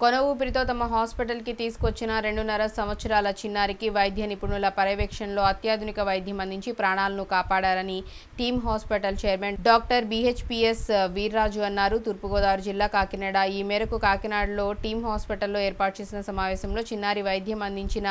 కొన ఊపిరితో తమ హాస్పిటల్కి తీసుకొచ్చిన రెండున్నర సంవత్సరాల చిన్నారికి వైద్య నిపుణుల పర్యవేక్షణలో అత్యాధునిక వైద్యం అందించి ప్రాణాలను కాపాడారని team hospital chairman doctor BHPS Veerraju అన్నారు. తూర్పుగోదావరి జిల్లా కాకినాడ ఈ మేరకు కాకినాడలో టీమ్ హాస్పిటల్లో ఏర్పాటు చేసిన సమావేశంలో చిన్నారి వైద్యం అందించిన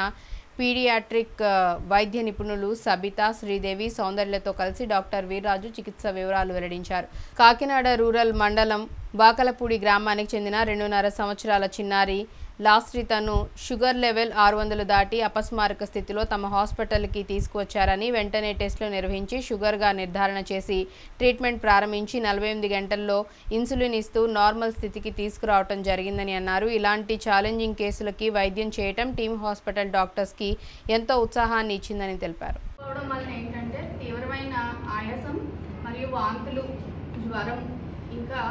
పీడియాట్రిక్ వైద్య నిపుణులు సబిత శ్రీదేవి సౌందర్యలతో కలిసి డాక్టర్ వీర్రాజు చికిత్స వివరాలు వెల్లడించారు. కాకినాడ రూరల్ మండలం వాకలపూడి గ్రామానికి చెందిన రెండున్నర సంవత్సరాల చిన్నారి లాస్ట్రితను షుగర్ లెవెల్ ఆరు వందలు దాటి అపస్మారక స్థితిలో తమ హాస్పిటల్కి తీసుకువచ్చారని వెంటనే టెస్టులు నిర్వహించి షుగర్గా నిర్ధారణ చేసి ట్రీట్మెంట్ ప్రారంభించి నలభై ఎనిమిది గంటల్లో ఇన్సులిన్ ఇస్తూ నార్మల్ స్థితికి తీసుకురావటం జరిగిందని అన్నారు. ఇలాంటి ఛాలెంజింగ్ కేసులకి వైద్యం చేయటం టీమ్ హాస్పిటల్ డాక్టర్స్కి ఎంతో ఉత్సాహాన్ని ఇచ్చిందని తెలిపారు. తీవ్రమైన ఆయాసం మరియు వాంతులు జ్వరం ఇంకా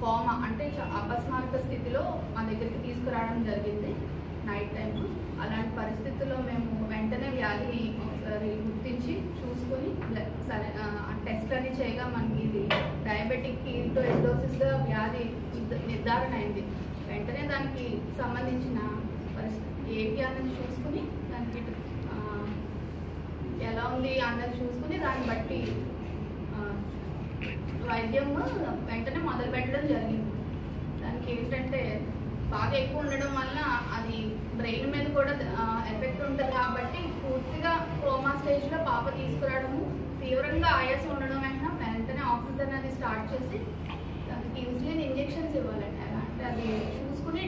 కోమ అంటే చ- అపస్మారక స్థితిలో మా దగ్గరికి తీసుకురావడం జరిగింది నైట్ టైం అలాంటి పరిస్థితుల్లో మేము వెంటనే వ్యాధిని ఒకసారి గుర్తించి చూసుకొని సరే టెస్ట్ అని చేయగా మనకి ఇది డయాబెటిక్ ఇంటోఎస్డోసిస్గా వ్యాధి నిర్ధారణ అయింది. వెంటనే దానికి సంబంధించిన పరిస్థితి ఏంటి అన్నది చూసుకుని దానికి ఎలా ఉంది అన్నది చూసుకుని దాన్ని బట్టి వైద్యం వెంటనే మొదలు పెట్టడం జరిగింది. దానికి ఏంటంటే బాగా ఎక్కువ ఉండడం వల్ల అది బ్రెయిన్ మీద కూడా ఎఫెక్ట్ ఉంటుంది కాబట్టి పూర్తిగా కోమా స్టేజ్లో పాప తీసుకురావడము తీవ్రంగా ఆయాసం ఉండడం వెంటనే వెంటనే ఆక్సిజన్ అది స్టార్ట్ చేసి దానికి ఇన్సులిన్ ఇంజెక్షన్స్ ఇవ్వాలండి అంటే అది చూసుకుని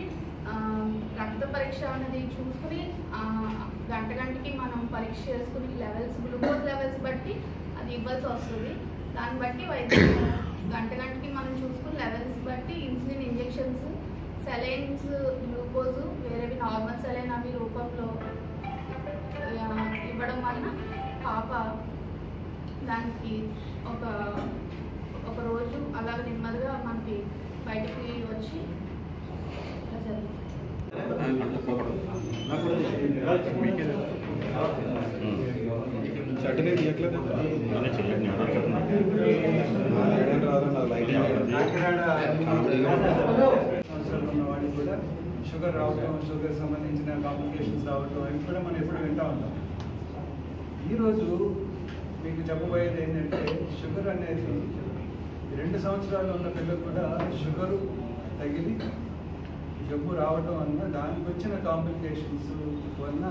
రక్త పరీక్ష అనేది చూసుకుని గంట గంటకి మనం పరీక్ష చేసుకుని లెవెల్స్ గ్లూకోజ్ లెవెల్స్ బట్టి అది ఇవ్వాల్సి వస్తుంది. దాన్ని బట్టి వైద్యం. గంట గంటకి మనం చూసుకుని లెవెల్స్ బట్టి ఇన్సులిన్ ఇంజెక్షన్స్ సెలైన్స్ గ్లూకోజ్ వేరేవి నార్మల్ సెలైన్ అవి రూపంలో ఇవ్వడం వలన పాప దానికి ఒక ఒక రోజు అలాగ నెమ్మదిగా మనకి బయటకు వచ్చి ఇలా సర్టిఫికేట్ ఇవ్వట్లేదు సంవత్సరాలు కూడా షుగర్ రావటం షుగర్ సంబంధించిన కాంప్లికేషన్స్ రావటం అవి కూడా మనం ఎప్పుడు వింటా ఉంటాం ఈరోజు మీకు చెప్పబోయేది ఏంటంటే షుగర్ అనేది రెండు సంవత్సరాలు ఉన్న పిల్లలు కూడా షుగరు తగిలి జబ్బు రావటం వలన దానికి వచ్చిన కాంప్లికేషన్స్ వలన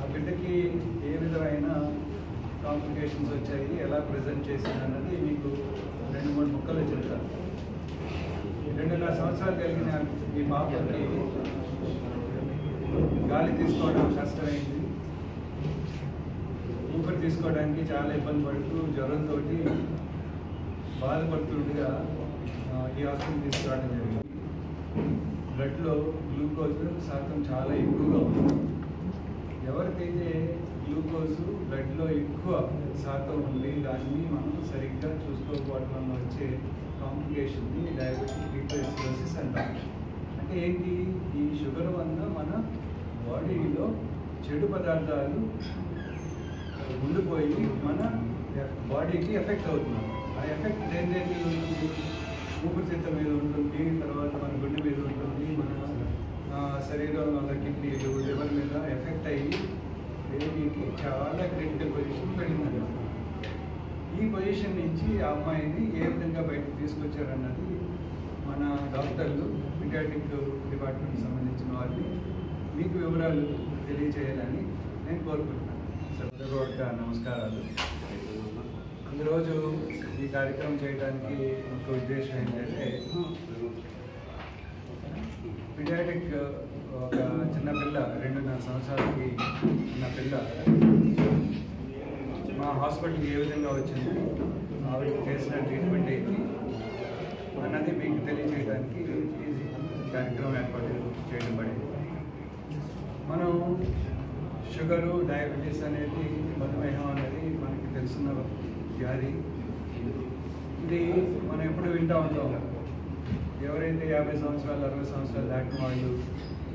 ఆ బిడ్డకి ఏ విధమైన కాంప్లికేషన్స్ వచ్చాయి ఎలా ప్రజెంట్ చేసింది అన్నది మీకు రెండు మూడు ముక్కలు చెప్తాను. రెండున్నర సంవత్సరాలు కలిగిన ఈ పాపకి గాలి తీసుకోవడం కష్టమైంది. ఊపిరి తీసుకోవడానికి చాలా ఇబ్బంది పడుతూ జ్వరంతో బాధపడుతుండగా ఈ హాస్పిటల్ తీసుకురావడం జరిగింది. బ్లడ్లో గ్లూకోజ్ శాతం చాలా ఎక్కువగా ఉంది. ఎవరికైతే గ్లూకోజ్ బ్లడ్లో ఎక్కువ శాతం ఉంది దాన్ని మనం సరిగ్గా చూసుకోకపోవడం వల్ల వచ్చే కాంప్లికేషన్ని డయాబెటిక్ హిటోసిస్ అంటాం అంటే ఏంటి? ఈ షుగర్ వల్ల మన బాడీలో చెడు పదార్థాలు ఉండిపోయి మన బాడీకి ఎఫెక్ట్ అవుతున్నాయి. ఉంటుంది తర్వాత మన గుండె మీద ఉంటుంది మన ఆ, శరీరంలో ఉన్న కిడ్నీలు లివర్ మీద ఎఫెక్ట్ అయ్యి బేబీకి చాలా క్రిటికల్ పొజిషన్ వెళ్ళిందన్నమాట ఈ పొజిషన్ నుంచి ఆ అమ్మాయిని ఏ విధంగా బయటకు తీసుకొచ్చారన్నది మన డాక్టర్లు పీడియాటిక్ డిపార్ట్మెంట్కి సంబంధించిన వారిని మీకు వివరాలు తెలియజేయాలని నేను కోరుకుంటున్నాను. సభ్యులక నమస్కారాలు. ఈరోజు ఈ కార్యక్రమం చేయడానికి ముఖ్య ఉద్దేశం ఏంటంటే పీడియాటిక్ ఒక చిన్న పిల్ల రెండున్నర సంవత్సరాలకి ఉన్న పిల్ల మా హాస్పిటల్కి ఏ విధంగా వచ్చింది ఆవిడకి చేసిన ట్రీట్మెంట్ ఏంటి అన్నది మీకు తెలియజేయడానికి ఈ కార్యక్రమం ఏర్పాటు చేయడం పడింది మనం షుగరు డయాబెటీస్ అనేది మధుమేహం అనేది మనకి తెలుసున్న వ్యాధి. ఇది మనం ఎప్పుడు వింటూ ఉంటాం. ఎవరైతే యాభై సంవత్సరాలు అరవై సంవత్సరాలు దాటిన వాళ్ళు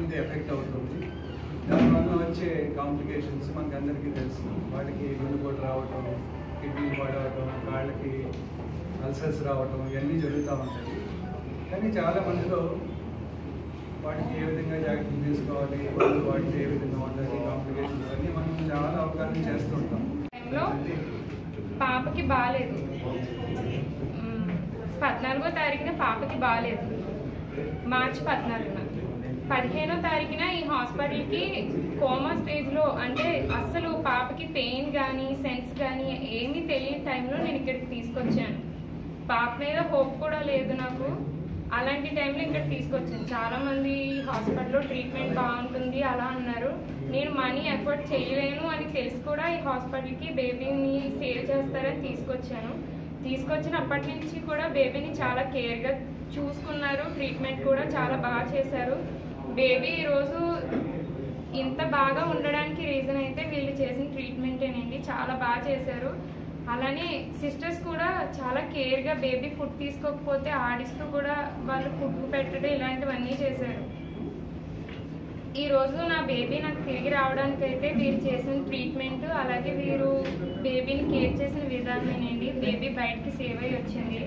ఇది ఎఫెక్ట్ అవుతుంది. దానివల్ల వచ్చే కాంప్లికేషన్స్ మనకి అందరికీ తెలుసు. వాటికి గుండెపోటు రావటం కిడ్నీలు పడవటం కాళ్ళకి అల్సర్స్ రావటం ఇవన్నీ జరుగుతూ ఉంటాయి. కానీ చాలా మందిలో వాటికి ఏ విధంగా జాగ్రత్తలు తీసుకోవాలి వాటికి ఏ విధంగా ఉండాలి కాంప్లికేషన్స్ అన్ని మనం చాలా అవగాహన చేస్తుంటాం టైంలో పాపకి బాగాలేదు పద్నాలుగో తారీఖున పాపకి బాగాలేదు మార్చి పద్నాలుగున. పదిహేనో తారీఖున ఈ హాస్పిటల్కి కోమా స్టేజ్లో అంటే అస్సలు పాపకి పెయిన్ కానీ సెన్స్ కానీ ఏమీ తెలియని టైంలో నేను ఇక్కడికి తీసుకొచ్చాను. పాప మీద హోప్ కూడా లేదు నాకు. అలాంటి టైంలో ఇక్కడ తీసుకొచ్చాను. చాలా మంది హాస్పిటల్లో ట్రీట్మెంట్ బాగుంటుంది అలా అన్నారు. నేను మనీ ఎఫర్ట్ చేయలేను అని తెలిసి కూడా ఈ హాస్పిటల్కి బేబీని సేవ్ చేస్తారని తీసుకొచ్చాను. తీసుకొచ్చినప్పటి నుంచి కూడా బేబీని చాలా కేర్గా చూసుకున్నారు. ట్రీట్మెంట్ కూడా చాలా బాగా చేశారు. బేబీ ఈరోజు ఇంత బాగా ఉండడానికి రీజన్ అయితే వీళ్ళు చేసిన ట్రీట్మెంటేనండి. చాలా బాగా చేశారు. అలానే సిస్టర్స్ కూడా చాలా కేర్గా బేబీ ఫుడ్ తీసుకోకపోతే ఆడిస్తూ కూడా వాళ్ళు ఫుడ్ పెట్టడం ఇలాంటివన్నీ చేశారు. ఈరోజు నా బేబీ నాకు తిరిగి రావడానికి అయితే వీరు చేసిన ట్రీట్మెంట్ అలాగే వీరు బేబీని కేర్ చేసిన విధానమేనండి. బేబీ బయటకి సేవ్ అయ్యి వచ్చింది.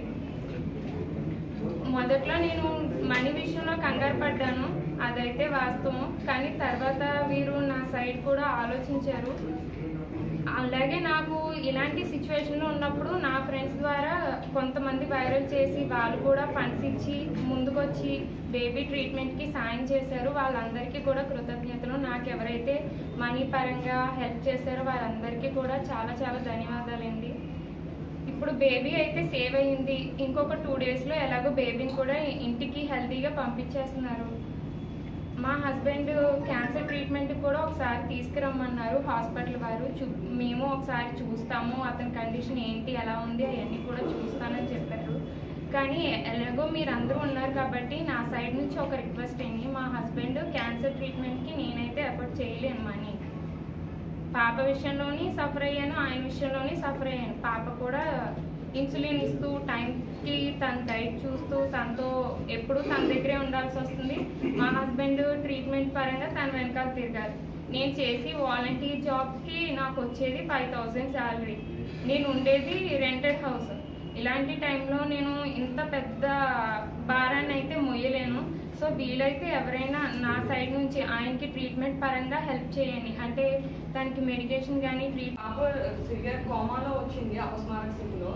మొదట్లో నేను మనీ విషయంలో కంగారు పడ్డాను. అదైతే వాస్తవం. కానీ తర్వాత వీరు నా సైడ్ కూడా ఆలోచించారు. అలాగే నాకు ఇలాంటి సిచ్యువేషన్లో ఉన్నప్పుడు నా ఫ్రెండ్స్ ద్వారా కొంతమంది వైరల్ చేసి వాళ్ళు కూడా ఫండ్స్ ఇచ్చి ముందుకొచ్చి బేబీ ట్రీట్మెంట్కి సాయం చేశారు. వాళ్ళందరికీ కూడా కృతజ్ఞతలు. నాకు ఎవరైతే మనీ పరంగా హెల్ప్ చేశారో వాళ్ళందరికీ కూడా చాలా చాలా ధన్యవాదాలండి. ఇప్పుడు బేబీ అయితే సేవ్ అయ్యింది. ఇంకొక టూ డేస్లో ఎలాగో బేబీని కూడా ఇంటికి హెల్తీగా పంపించేస్తున్నారు. మా హస్బెండ్ క్యాన్సర్ ట్రీట్మెంట్ కూడా ఒకసారి తీసుకురమ్మన్నారు హాస్పిటల్ వారు. చూ మేము ఒకసారి చూస్తాము అతని కండిషన్ ఏంటి ఎలా ఉంది అవన్నీ కూడా చూస్తానని చెప్పారు. కానీ ఎలాగో మీరు అందరూ ఉన్నారు కాబట్టి నా సైడ్ నుంచి ఒక రిక్వెస్ట్ అయింది మా హస్బెండ్ క్యాన్సర్ ట్రీట్మెంట్కి నేనైతే ఎఫర్ట్ చేయలేను మనీ. పాప విషయంలోని సఫర్ అయ్యాను ఆయన విషయంలోని సఫర్ అయ్యాను. పాప కూడా ఇన్సులిన్ ఇస్తూ టైంకి తన డైట్ చూస్తూ తనతో ఎప్పుడూ తన దగ్గరే ఉండాల్సి వస్తుంది. మా హస్బెండ్ ట్రీట్మెంట్ పరంగా తన వెనకాల తిరగాలి నేను చేసి వాలంటీర్ జాబ్కి నాకు వచ్చేది ఫైవ్ థౌజండ్ శాలరీ నేను ఉండేది రెంటెడ్ హౌస్ ఇలాంటి టైంలో నేను ఇంత పెద్ద భారాన్ని అయితే మొయ్యలేను. సో వీలైతే ఎవరైనా నా సైడ్ నుంచి ఆయనకి ట్రీట్మెంట్ పరంగా హెల్ప్ చేయండి. అంటే దానికి మెడికేషన్ కానీ ట్రీట్ సివియర్ కోమాలో వచ్చింది అపస్మారక స్థితిలో.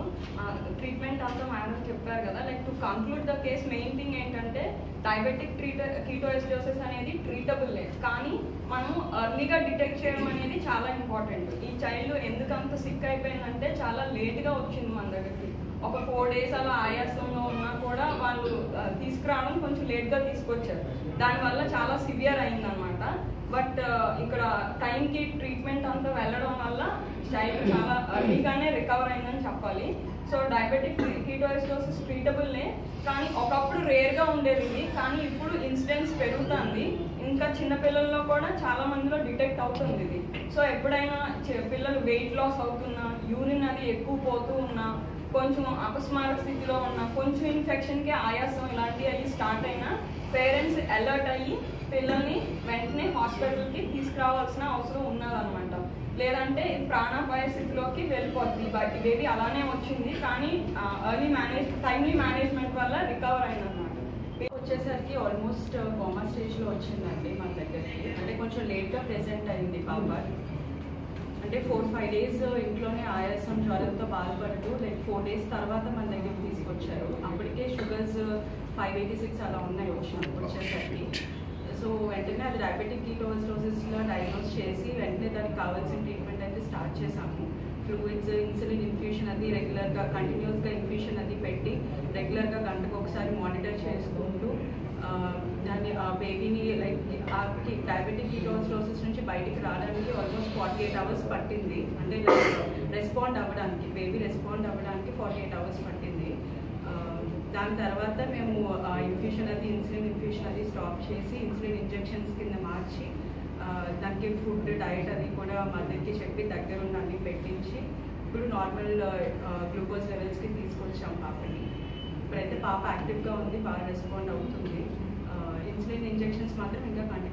ట్రీట్మెంట్ అంతా మేడం చెప్పారు కదా. Like to conclude the case main thing ఏంటంటే డయాబెటిక్ ట్రీట కీటోఎస్డియోసిస్ అనేది ట్రీటబుల్ కానీ మనం ఎర్లీగా డిటెక్ట్ చేయడం అనేది చాలా ఇంపార్టెంట్ ఈ చైల్డ్ ఎందుకు అంత సిక్ అయిపోయిందంటే చాలా లేట్గా వచ్చింది మన దగ్గరికి. ఒక ఫోర్ డేస్ అలా ఆయాసం వాళ్ళు తీసుకురావడం కొంచెం లేట్గా తీసుకొచ్చారు. దానివల్ల చాలా సివియర్ అయిందనమాట బట్ ఇక్కడ టైంకి ట్రీట్మెంట్ అంతా వెళ్ళడం వల్ల చైల్డ్ చాలా అర్లీగానే రికవర్ అయిందని చెప్పాలి. సో డయాబెటిక్ హీటోయిస్టోసిస్ ట్రీటబుల్నే కానీ ఒకప్పుడు రేర్గా ఉండేది కానీ ఇప్పుడు ఇన్సిడెన్స్ పెరుగుతుంది. ఇంకా చిన్నపిల్లల్లో కూడా చాలా మందిలో డిటెక్ట్ అవుతుంది ఇది. సో ఎప్పుడైనా పిల్లలు వెయిట్ లాస్ అవుతున్నా యూరిన్ అది ఎక్కువ పోతూ ఉన్నా కొంచెం అపస్మారక స్థితిలో ఉన్న కొంచెం ఇన్ఫెక్షన్కి ఆయాసం ఇలాంటివి అయ్యి స్టార్ట్ అయినా పేరెంట్స్ అలర్ట్ అయ్యి పిల్లల్ని వెంటనే హాస్పిటల్కి తీసుకురావాల్సిన అవసరం ఉన్నదన్నమాట. లేదంటే ప్రాణాపాయ స్థితిలోకి వెళ్ళిపోతుంది. బట్ బేబీ అలానే వచ్చింది కానీ ఎర్లీ మేనేజ్ టైమ్లీ మేనేజ్మెంట్ వల్ల రికవర్ అయిందన్నమాట. వచ్చేసరికి ఆల్మోస్ట్ కోమా స్టేజ్లో వచ్చిందండి మన దగ్గరికి. అంటే కొంచెం లేట్గా ప్రెసెంట్ అయింది పాప. అంటే ఫోర్ ఫైవ్ డేస్ ఇంట్లోనే ఆయాసం జ్వరంతో బాధపడుతూ లైక్ ఫోర్ డేస్ తర్వాత మన దగ్గరికి తీసుకొచ్చారు. అప్పటికే షుగర్స్ ఫైవ్ ఎయిటీ సిక్స్ అలా ఉన్నాయి వచ్చినప్పుడు వచ్చేసరికి. సో వెంటనే అది డయాబెటిక్ కీటోసిస్లో డయాగ్నోస్ చేసి వెంటనే దానికి కావాల్సిన ట్రీట్మెంట్ అయితే స్టార్ట్ చేసాము ఫ్లూయిడ్స్ ఇన్సులిన్ ఇన్ఫ్యూషన్ అది రెగ్యులర్గా కంటిన్యూస్గా ఇన్ఫ్యూషన్ అది రెగ్యులర్గా గంటకు ఒకసారి మానిటర్ చేసుకుంటూ దాన్ని ఆ బేబీని లైక్ ఆ డయాబెటిక్ కీటోస్లోసిస్ నుంచి బయటికి రావడానికి ఆల్మోస్ట్ ఫార్టీ ఎయిట్ అవర్స్ పట్టింది. అంటే రెస్పాండ్ అవ్వడానికి బేబీ రెస్పాండ్ అవ్వడానికి ఫార్టీ ఎయిట్ అవర్స్ పట్టింది దాని తర్వాత మేము ఇన్ఫ్యూషన్ అది ఇన్సులిన్ ఇన్ఫ్యూషన్ అది స్టాప్ చేసి ఇన్సులిన్ ఇంజెక్షన్స్ కింద మార్చి దానికి ఫుడ్ డైట్ అది కూడా మదర్కి చెప్పి దగ్గర ఉన్న అన్ని పెట్టించి ఇప్పుడు నార్మల్ గ్లూకోజ్ లెవెల్స్కి తీసుకొచ్చాం పాపని ఇప్పుడైతే పాప యాక్టివ్గా ఉంది బాగా రెస్పాండ్ అవుతుంది. ఇన్సులిన్ ఇంజెక్షన్స్ మాత్రం ఇంకా కంటిన్యూ